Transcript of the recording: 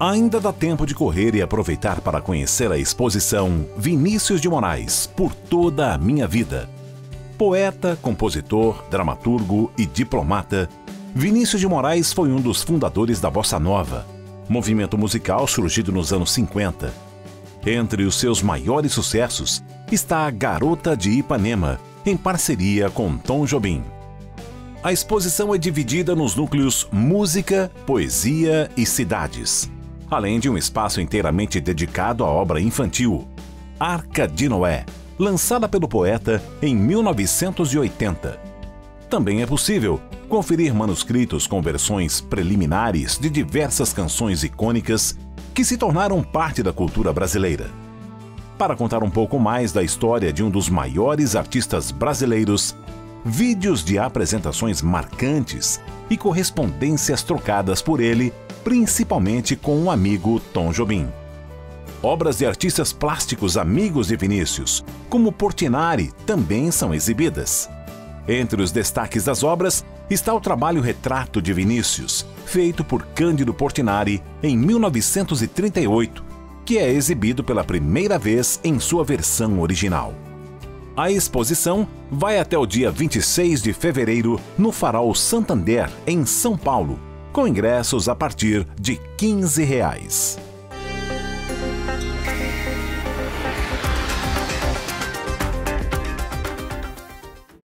Ainda dá tempo de correr e aproveitar para conhecer a exposição Vinícius de Moraes por toda a minha vida. Poeta, compositor, dramaturgo e diplomata, Vinícius de Moraes foi um dos fundadores da Bossa Nova, movimento musical surgido nos anos 50. Entre os seus maiores sucessos está a Garota de Ipanema, em parceria com Tom Jobim. A exposição é dividida nos núcleos Música, Poesia e Cidades além de um espaço inteiramente dedicado à obra infantil, Arca de Noé, lançada pelo poeta em 1980. Também é possível conferir manuscritos com versões preliminares de diversas canções icônicas que se tornaram parte da cultura brasileira. Para contar um pouco mais da história de um dos maiores artistas brasileiros, vídeos de apresentações marcantes e correspondências trocadas por ele principalmente com o amigo Tom Jobim. Obras de artistas plásticos amigos de Vinícius, como Portinari, também são exibidas. Entre os destaques das obras está o trabalho Retrato de Vinícius, feito por Cândido Portinari em 1938, que é exibido pela primeira vez em sua versão original. A exposição vai até o dia 26 de fevereiro no Farol Santander, em São Paulo, com ingressos a partir de 15 reais.